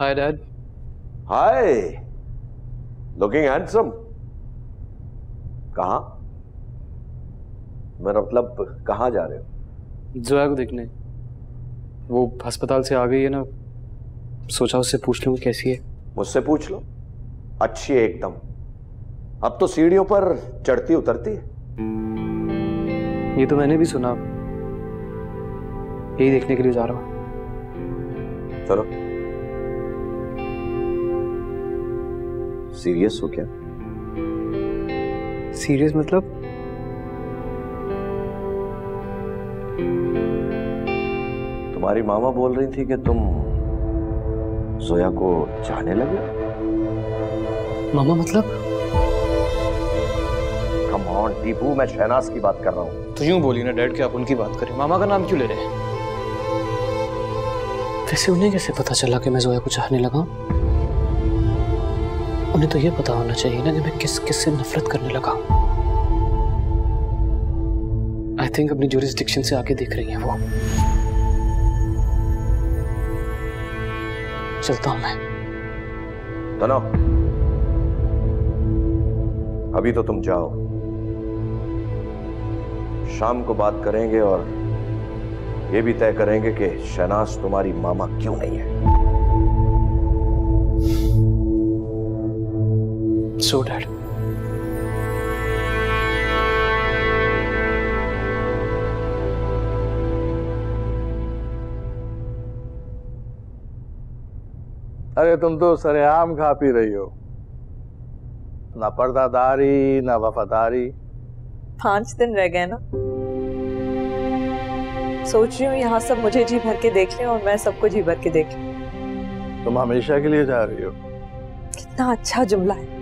Hi dad hi looking handsome कहा? मेरा मतलब कहाँ जा रहे हो? जोया को देखने। वो अस्पताल से आ गई है ना। सोचा उससे पूछ लूँ कैसी है। मुझसे पूछ लो। अच्छी है एकदम। अब तो सीढ़ियों पर चढ़ती उतरती है। ये तो मैंने भी सुना। यही देखने के लिए जा रहा हूँ। चलो। सीरियस हो क्या? सीरियस मतलब? तुम्हारी मामा बोल रही थी कि तुम जोया को चाहने लगे? मामा मतलब? कम ऑन टीपू मैं शहनाज की बात कर रहा हूँ। तो यूँ बोली ना डैड कि आप उनकी बात करें। मामा का नाम क्यों ले रहे हैं? वैसे उन्हें कैसे पता चला कि मैं जोया को चाहने लगा? उन्हें तो ये पता होना चाहिए ना कि मैं किस किस से नफरत करने लगा आई थिंक अपनी जुरिस्डिक्शन से आके देख रही है वो। चलता हूँ मैं। तनो। अभी तो तुम जाओ। शाम को बात करेंगे और ये भी तय करेंगे कि शहनाज तुम्हारी मामा क्यों नहीं है। सो डैड अरे तुम तो सरेआम खा पी रही हो। ना पर्दादारी ना वफादारी। पाँच दिन रह गए ना। सोच रही हूँ यहाँ सब मुझे जी भर के देख लें और मैं सबको जी भर के देख लूँ। तुम हमेशा के लिए जा रही हो। कितना अच्छा जुमला है।